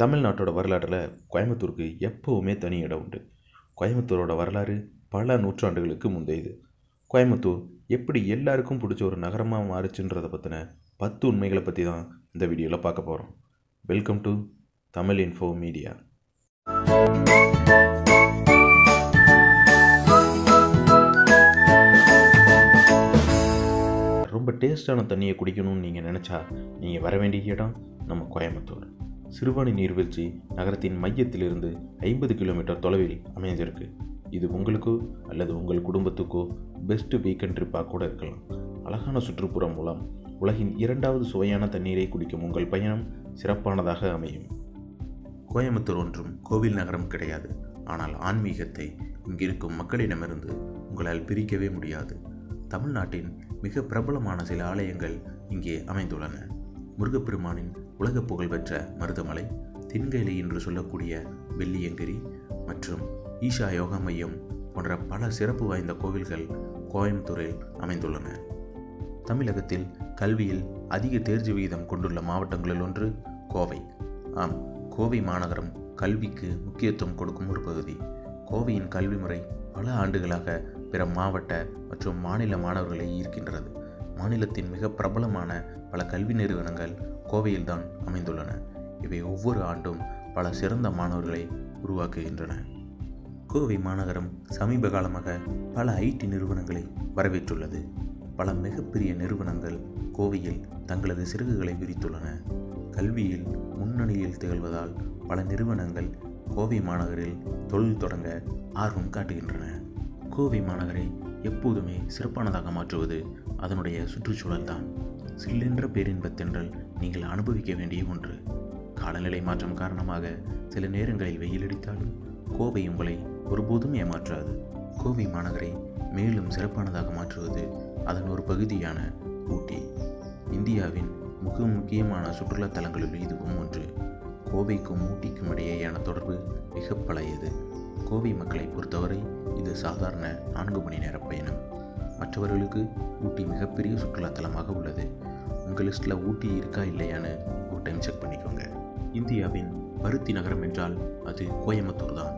தமிழ்நாட்டோட வரலாற்றில் கோயம்புத்தூருக்கு எப்போவுமே தனி இடம் உண்டு. கோயம்புத்தூரோட வரலாறு பல நூற்றாண்டுகளுக்கு முந்தையது. கோயம்புத்தூர் எப்படி எல்லாருக்கும் பிடிச்ச ஒரு நகரமாக மாறுச்சுன்றதை பற்றின பத்து உண்மைகளை பற்றி தான் இந்த வீடியோவில் பார்க்க போகிறோம் welcome to Tamil Info Media ரொம்ப டேஸ்டான தண்ணியை குடிக்கணும்னு நீங்கள் நினச்சா நீங்கள் வர வேண்டிய இடம் நம்ம கோயம்புத்தூர். சிறுவாணி நீர்வீழ்ச்சி நகரத்தின் மையத்திலிருந்து ஐம்பது கிலோமீட்டர் தொலைவில் அமைஞ்சிருக்கு. இது உங்களுக்கோ அல்லது உங்கள் குடும்பத்துக்கோ பெஸ்ட் வீக்கெண்ட் ட்ரிப்பாக கூட இருக்கலாம். அழகான சுற்றுப்புறம் மூலம் உலகின் இரண்டாவது சுவையான தண்ணீரை குடிக்கும் உங்கள் பயணம் சிறப்பானதாக அமையும். கோயம்புத்தூர் ஒன்றும் கோவில் நகரம் கிடையாது. ஆனால் ஆன்மீகத்தை இங்கிருக்கும் மக்களிடமிருந்து உங்களால் பிரிக்கவே முடியாது. தமிழ்நாட்டின் மிக பிரபலமான சில ஆலயங்கள் இங்கே அமைந்துள்ளன. முருகப்பெருமானின் உலக புகழ்பெற்ற மருதமலை தென்கைலை என்று சொல்லக்கூடிய வெள்ளியங்கிரி மற்றும் ஈஷா யோகா மையம் போன்ற பல சிறப்பு வாய்ந்த கோவில்கள் கோயம்புத்தூரில் அமைந்துள்ளன. தமிழகத்தில் கல்வியில் அதிக தேர்ச்சி விகிதம் கொண்டுள்ள மாவட்டங்களில் ஒன்று கோவை. ஆம் கோவை மாநகரம் கல்விக்கு முக்கியத்துவம் கொடுக்கும் ஒரு பகுதி. கோவையின் கல்வி முறை பல ஆண்டுகளாக பிற மாவட்ட மற்றும் மாநில மாணவர்களை ஈர்க்கின்றது. மாநிலத்தின் மிக பிரபலமான பல கல்வி நிறுவனங்கள் கோவையில்தான் அமைந்துள்ளன. இவை ஒவ்வொரு ஆண்டும் பல சிறந்த மாணவர்களை உருவாக்குகின்றன. கோவை மாநகரம் சமீப காலமாக பல ஐடி நிறுவனங்களை வரவேற்றுள்ளது. பல மிகப்பெரிய நிறுவனங்கள் கோவையில் தங்களது சிறகுகளை விரித்துள்ளன. கல்வியில் முன்னணியில் திகழ்வதால் பல நிறுவனங்கள் கோவை மாநகரில் தொழில் தொடங்க ஆர்வம் காட்டுகின்றன. கோவை மாநகரை எப்போதுமே சிறப்பானதாக மாற்றுவது அதனுடைய சுற்றுச்சூழல் தான் சில்லென்ற பேரின்பத்தென்றல் நீங்கள் அனுபவிக்க வேண்டிய ஒன்று. காலநிலை மாற்றம் காரணமாக சில நேரங்களில் வெயிலடித்தாலும் கோவை உங்களை ஒருபோதும் ஏமாற்றாது. கோவை மாநகரை மேலும் சிறப்பானதாக மாற்றுவது அதன் ஒரு பகுதியான ஊட்டி. இந்தியாவின் மிக முக்கியமான சுற்றுலா தலங்களில் இதுவும் ஒன்று. கோவைக்கும் ஊட்டிக்கும் இடையேயான தொடர்பு மிக பழையது. கோவை மக்களை பொறுத்தவரை இது சாதாரண நான்கு மணி நேர பயணம். மற்றவர்களுக்கு ஊட்டி மிகப்பெரிய சுற்றுலாத்தலமாக உள்ளது. உங்கள் லிஸ்ட்டில் ஊட்டி இருக்கா இல்லையான்னு ஒரு டைம் செக் பண்ணிக்கோங்க. இந்தியாவின் பருத்தி நகரம் என்றால் அது கோயம்புத்தூர் தான்.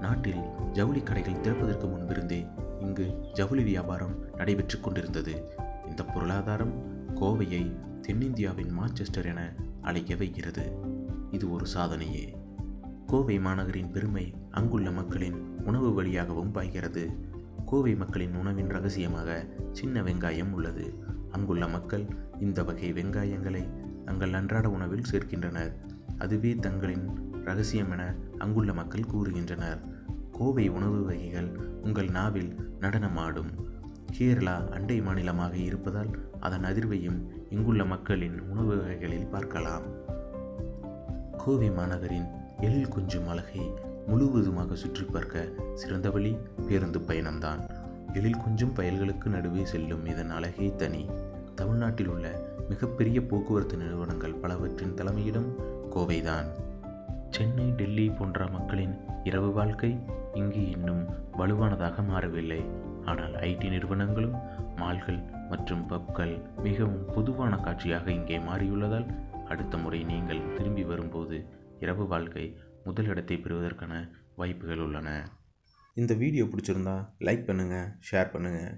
நாட்டில் ஜவுளி கடைகள் திறப்பதற்கு முன்பிருந்தே இங்கு ஜவுளி வியாபாரம் நடைபெற்று கொண்டிருந்தது. இந்த பொருளாதாரம் கோவையை தென்னிந்தியாவின் மான்செஸ்டர் என அழைக்க வைக்கிறது. இது ஒரு சாதனையே. கோவை மாநகரின் பெருமை அங்குள்ள மக்களின் உணவு வழியாகவும் பாய்கிறது. கோவை மக்களின் உணவின் ரகசியமாக சின்ன வெங்காயம் உள்ளது. அங்குள்ள மக்கள் இந்த வகை வெங்காயங்களை தங்கள் அன்றாட உணவில் சேர்க்கின்றனர். அதுவே தங்களின் ரகசியம் என அங்குள்ள மக்கள் கூறுகின்றனர். கோவை உணவு வகைகள் உங்கள் நாவில் நடனமாடும். கேரளா அண்டை மாநிலமாக இருப்பதால் அதன் அதிர்வையும் இங்குள்ள மக்களின் உணவு வகைகளில் பார்க்கலாம். கோவை மாநகரின் எழில் கொஞ்சம் அழகை முழுவதுமாக சுற்றி பார்க்க சிறந்த வழி பேருந்து பயணம்தான். எழில் கொஞ்சம் பயல்களுக்கு நடுவே செல்லும் இதன் அழகே தனி. தமிழ்நாட்டில் உள்ள மிகப்பெரிய போக்குவரத்து நிறுவனங்கள் பலவற்றின் தலைமையிடம் கோவைதான். சென்னை டெல்லி போன்ற மக்களின் இரவு வாழ்க்கை இங்கு இன்னும் வலுவானதாக மாறவில்லை. ஆனால் ஐடி நிறுவனங்களும் மால்கள் மற்றும் பப்கள் மிகவும் பொதுவான காட்சியாக இங்கே மாறியுள்ளதால் அடுத்த முறை நீங்கள் திரும்பி வரும்போது இரவு வாழ்க்கை முதலிடத்தை பெறுவதற்கான வாய்ப்புகள் உள்ளன. இந்த வீடியோ பிடிச்சிருந்தா லைக் பண்ணுங்கள் ஷேர் பண்ணுங்கள்